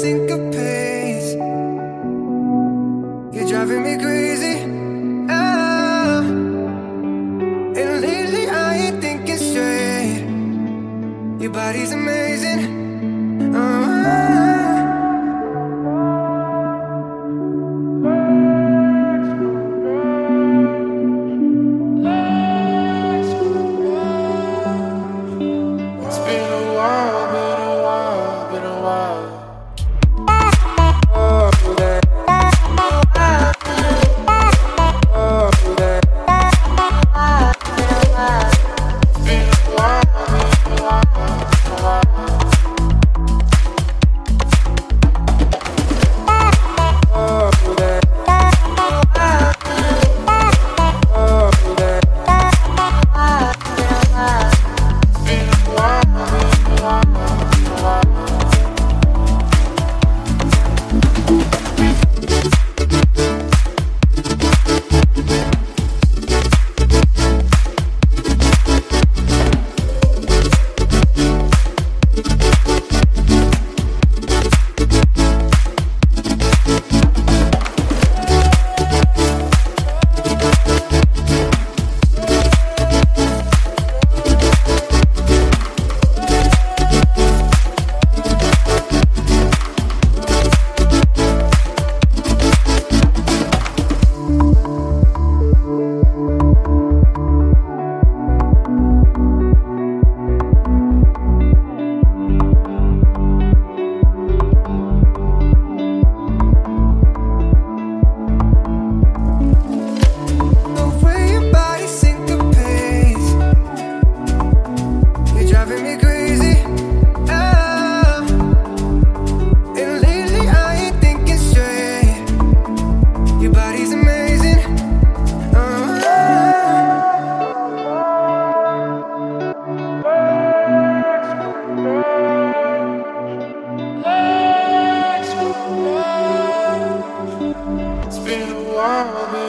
syncopates. You're driving me crazy. Oh. And lately I ain't thinking straight. Your body's amazing. Oh. love